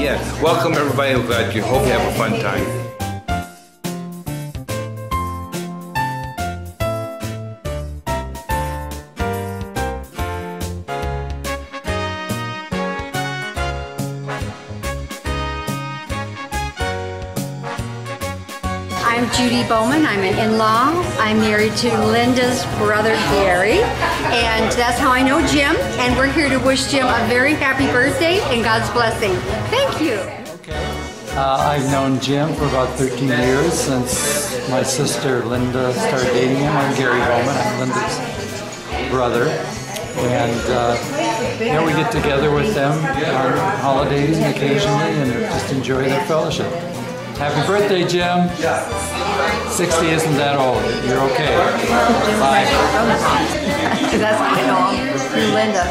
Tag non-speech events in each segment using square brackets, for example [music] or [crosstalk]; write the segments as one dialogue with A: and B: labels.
A: yeah, welcome everybody. I'm glad you hope you have a fun time.
B: I'm Judy Bowman. I'm an in-law. I'm married to Linda's brother Gary, and that's how I know Jim. And we're here to wish Jim a very happy birthday and God's blessing. Thank you.
C: Uh, I've known Jim for about 13 years since my sister Linda started dating him. I'm Gary Bowman. I'm Linda's brother. And uh, we get together with them on holidays and occasionally and just enjoy their fellowship. Happy birthday, Jim. 60 isn't that old. You're okay. Bye. [laughs]
B: That's my. Through Linda.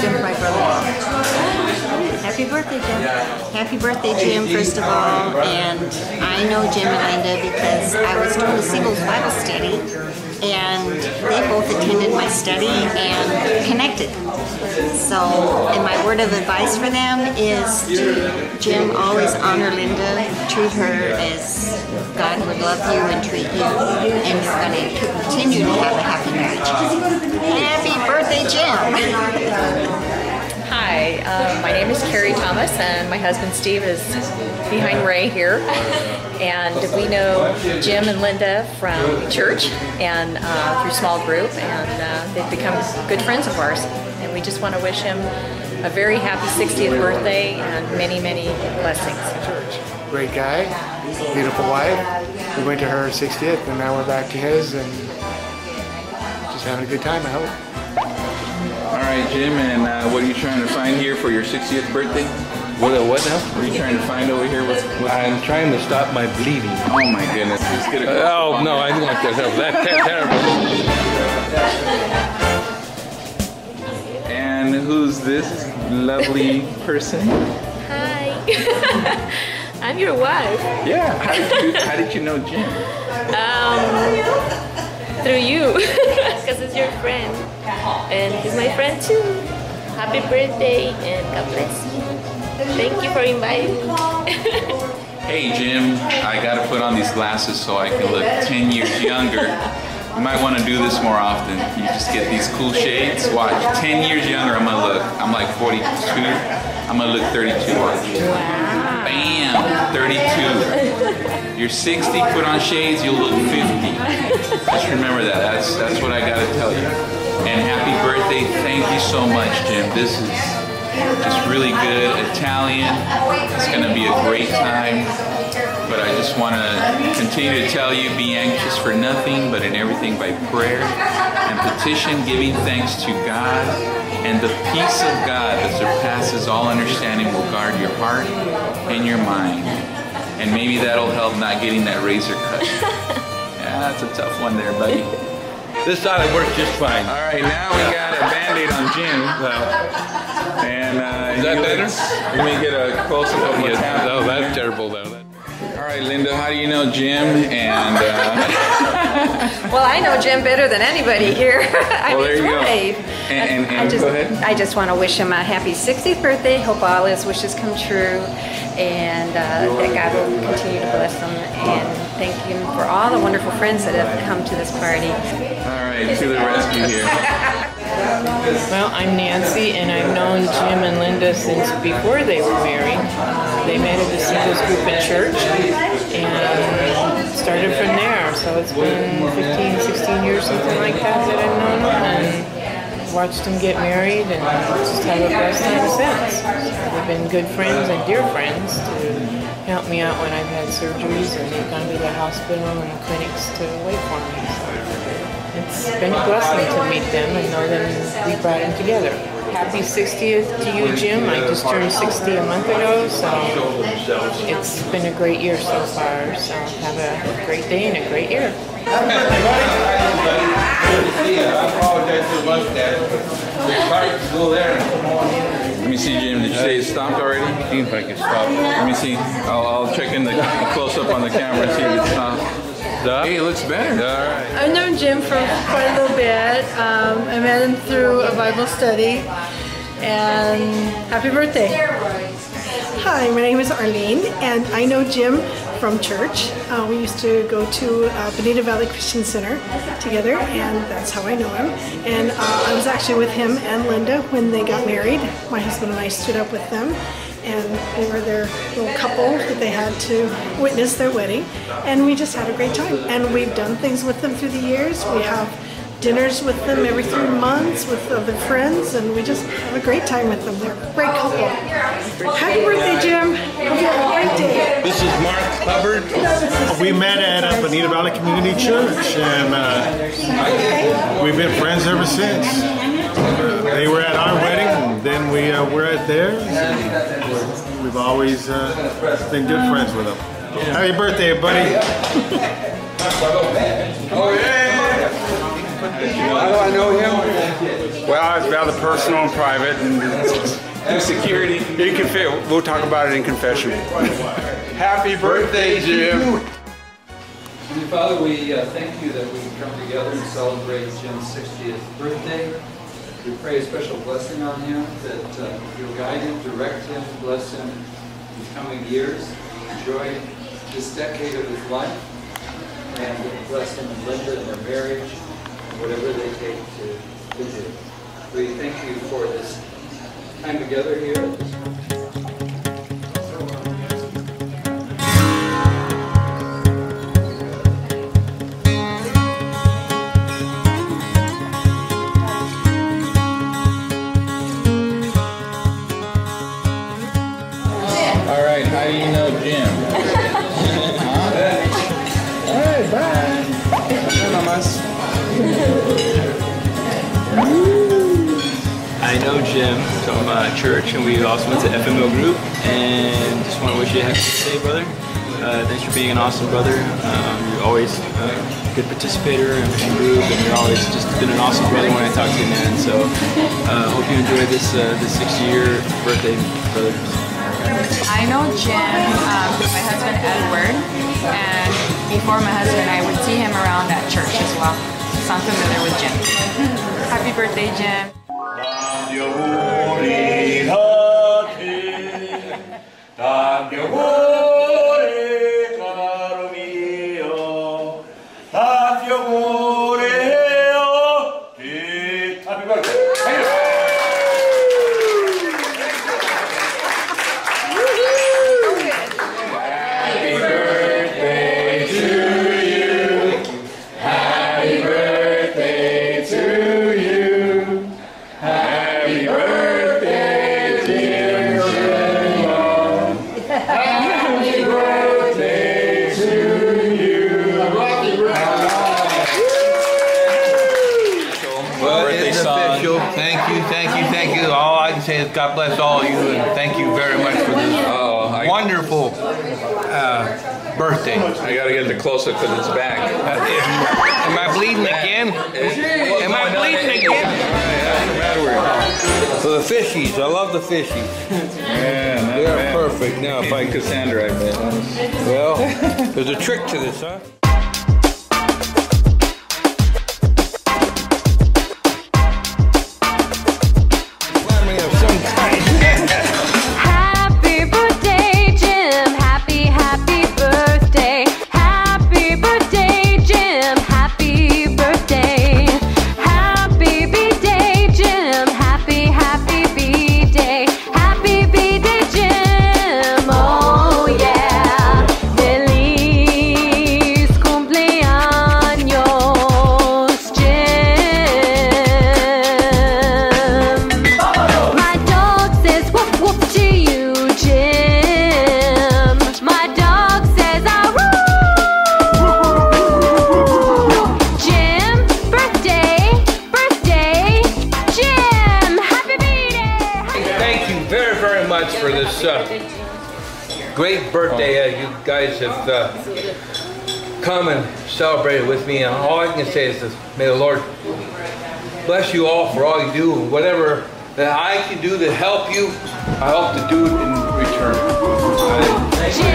B: Jim's my brother.
D: Happy birthday, Jim. Happy birthday, Jim, first of all. And I know Jim and Linda because I was doing the singles Bible study, and they both attended my study and connected. So, and my word of advice for them is to, Jim, always honor Linda, treat her as God would love you and treat you, and you're going to continue to have a happy marriage. Happy birthday, Jim! [laughs]
E: Um, my name is Carrie Thomas, and my husband Steve is behind Rey here. And we know Jim and Linda from church and uh, through small group, and uh, they've become good friends of ours. And we just want to wish him a very happy 60th birthday and many, many blessings. Church.
F: Great guy, beautiful wife. We went to her 60th, and now we're back to his, and just having a good time. I hope.
G: All right, Jim, and uh, what are you trying to find here for your 60th birthday?
A: What, what now?
G: What are you trying to find over here? What's, what's
A: I'm trying to stop my bleeding.
G: Oh my goodness! Just get a
A: Uh, oh no, I didn't want that. That, that terrible.
G: And who's this lovely person?
E: Hi, [laughs] I'm your wife.
G: Yeah. How did you, how did you know Jim?
E: Um, through you, [laughs] because it's your friend. And he's my friend too. Happy birthday and God bless you. Thank you for inviting me. [laughs]
G: Hey, Jim. I got to put on these glasses so I can look 10 years younger. You might want to do this more often. You just get these cool shades. Watch, 10 years younger, I'm gonna look. I'm like 42. I'm gonna look 32. Watch. Bam, 32. You're 60. Put on shades, you'll look 50. Just remember that. That's that's what I gotta tell you. And happy birthday. Thank you so much, Jim. This is just really good Italian. It's gonna be a great time. But I just want to continue to tell you be anxious for nothing, but in everything by prayer and petition, giving thanks to God. And the peace of God that surpasses all understanding will guard your heart and your mind. And maybe that'll help not getting that razor cut. [laughs] Yeah, that's a tough one there, buddy.
A: This side works just fine.
G: All right, now we got a band-aid on Jim. And uh,
A: Is that
G: you-
A: better?
G: Let me get a close-up of what's
A: Yeah,
G: happening.
A: no, that's terrible though.
G: All right, Linda, how do you know Jim? And uh, [laughs] [laughs]
E: Well, I know Jim better than anybody here. [laughs] I'm
G: Well, there
E: his
G: you go.
E: wife.
G: And- and-
E: I just,
G: go ahead.
E: I just want to wish him a happy 60th birthday. Hope all his wishes come true, and uh, that God will continue to bless him. And thank him for all the wonderful friends that have come to this party.
G: all right, to the rescue here. [laughs]
H: Well, I'm Nancy, and I've known Jim and Linda since before they were married. They met at the singles group in church and started from there. So it's been 15, 16 years, something like that, that I've known them, and watched them get married, and just have a best time since. So they've been good friends and dear friends to help me out when I've had surgeries, and they've gone to the hospital and the clinics to wait for me. So it's been a blessing to meet them and know them we brought them together. Happy 60th to you, Jim. I just turned 60 a month ago, so it's been a great year so far. So have a great day and a great year.
A: I apologize for the mustache. The cards go there.
G: Let me see, Jim. Did you say it stopped already?
A: See if I can stop.
G: Let me see. I'll, I'll check in the close up on the camera and see if it stopped.
A: Stop.
G: Hey, it looks better.
A: All right.
I: I've known Jim for quite a little bit. Um, I met him through a Bible study. And happy birthday.
J: Hi, my name is Arlene, and I know Jim from church. Uh, we used to go to uh, Bonita Valley Christian Center together, and that's how I know him. And uh, I was actually with him and Linda when they got married. My husband and I stood up with them, and they were their little couple that they had to witness their wedding. And we just had a great time. And we've done things with them through the years. We have dinners with them every three months with other friends, and we just have a great time with them. They're a great couple. Happy birthday, Jim. Have a great day.
K: This is Mark Hubbard. We met at uh, Bonita Valley Community Church, and uh, we've been friends ever since. Uh, they were at our wedding, and then we're at theirs. and We've always uh, been good friends with them. Happy birthday, buddy.
A: Oh, yeah. How do I know him? Well, it's rather personal and private, and through security. You can fit. We'll talk about it in confession. Happy birthday, Jim.
C: Heavenly Father, we uh, thank you that we can come together and celebrate Jim's 60th birthday. We pray a special blessing on him, that uh, you'll guide him, direct him, bless him in the coming years. Enjoy this decade of his life, and bless him and Linda and their marriage, and whatever they take to, do. We thank you for this time together here.
L: I know Jim from uh, church, and we also went to FMO group. And just want to wish you a happy birthday, brother. Uh, thanks for being an awesome brother. Um, you're always a good participator in mission group, and you're always just been an awesome brother when I talk to you, man. So uh, hope you enjoy this uh, this 60-year birthday, brother.
M: I know Jim um, my husband Edward, and before my husband, I would see him around at church as well. So I'm familiar with Jim. [laughs] Happy birthday, Jim.
A: Happy
N: Thank you, thank you. All I can say is God bless all of you and thank you very much for this wonderful uh, birthday.
G: I gotta get it closer because it's back. [laughs]
N: Am I bleeding again? Am I bleeding again? For the fishies, I love the fishies.
G: Yeah,
N: They're
G: bad.
N: perfect. Now, if I could,
G: Cassandra, I bet.
N: well, there's a trick to this, huh? Thank you very, very much for this uh, great birthday. Uh, you guys have uh, come and celebrated with me, and all I can say is this, may the Lord bless you all for all you do, whatever that I can do to help you, I hope to do it in return.